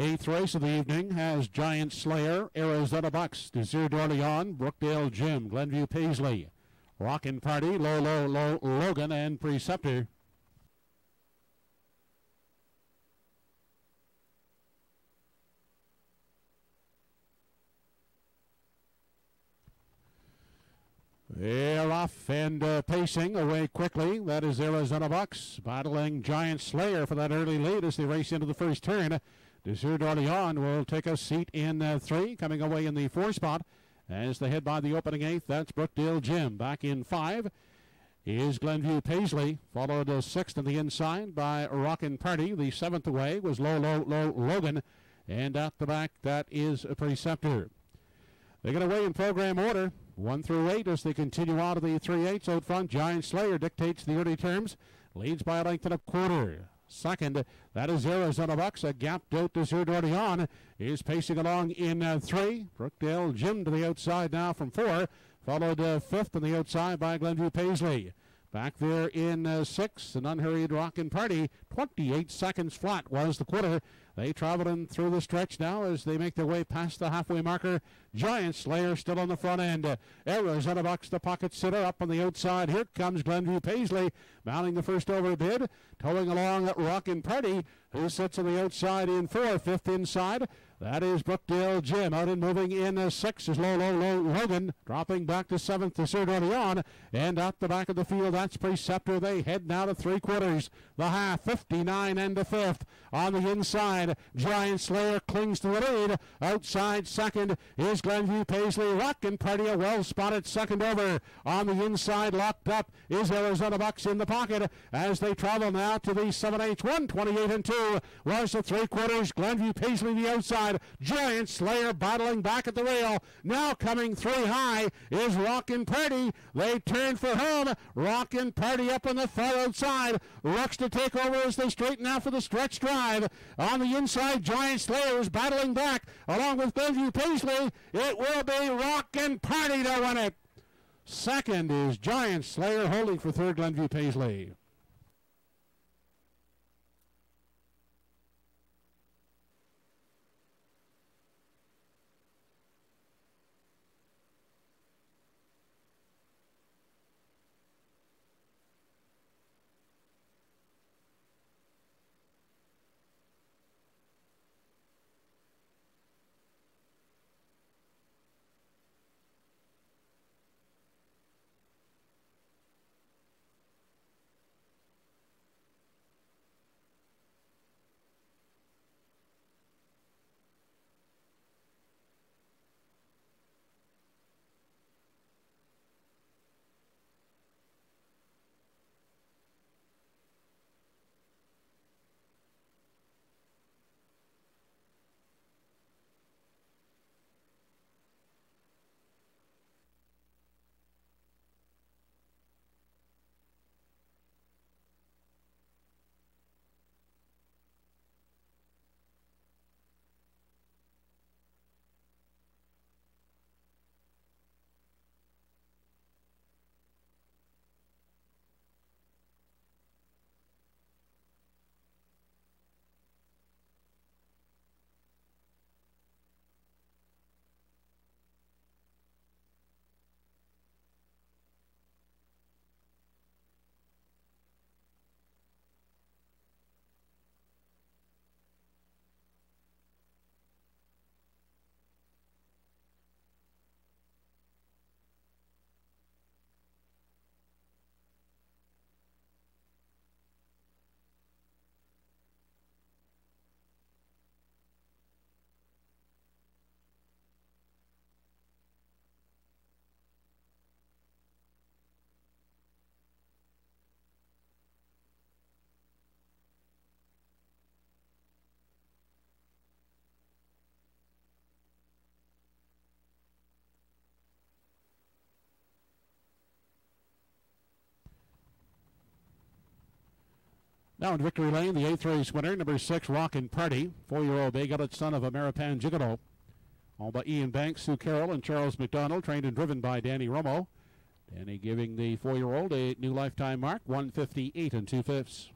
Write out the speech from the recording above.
Eighth race of the evening has Giant Slayer, Arizona Bucks, Desir d'Orleans, Brookdale Jim, Glenview Paisley, Rockin' Party, Low Low Logan, and Preceptor. They're off and uh, pacing away quickly. That is Arizona Bucks battling Giant Slayer for that early lead as they race into the first turn. Desir d'Orleans will take a seat in uh, three, coming away in the four spot as they head by the opening eighth. That's Brookdale Jim. Back in five is Glenview Paisley, followed uh, sixth on the inside by Rockin' Party. The seventh away was Low Low Low Logan, and at the back that is a Preceptor. They get away in program order. One through eight as they continue out of the three eights out front. Giant Slayer dictates the early terms, leads by a length and a quarter. Second, that is Arizona Bucks. A gap out to Desir d'Orleans is pacing along in uh, three. Brookdale Jim to the outside now from four, followed uh, fifth on the outside by Glenview Paisley. Back there in uh, six, an unhurried rockin' party. 28 seconds flat was the quarter. They traveling through the stretch now as they make their way past the halfway marker. Giant Slayer still on the front end. Uh, Arizona Bucks, the pocket sitter up on the outside. Here comes Glenview Paisley, mounting the first over bid, towing along at Rockin' Party, who sits on the outside in four, fifth inside. That is Brookdale Jim out and moving in uh, six is low, low, low Logan, dropping back to seventh to Sir on. And at the back of the field, that's Preceptor. They head now to three quarters. The half, 59 and the fifth. On the inside, Giant Slayer clings to the lead. Outside second is Glenview Paisley. Rockin' Party, a well spotted second over. On the inside, locked up is Arizona Bucks in the pocket as they travel now to the 7 8 1 28 and 2. Was the three quarters, Glenview Paisley the outside. Giant Slayer battling back at the rail. Now coming three high is Rockin' Party. They turn for home. Rockin' Party up on the far outside. Looks to take over as they straighten out for the stretch drive. On the inside, Giant Slayer is battling back along with Glenview Paisley. It will be Rockin' Party to win it. Second is Giant Slayer holding for third Glenview Paisley. Now in victory lane, the eighth race winner, number six, Rockin' Party, four-year-old Bay son of Ameripan Gigolo. All by Ian Banks, Sue Carroll, and Charles McDonald, trained and driven by Danny Romo. Danny giving the four-year-old a new lifetime mark, 158 and two fifths.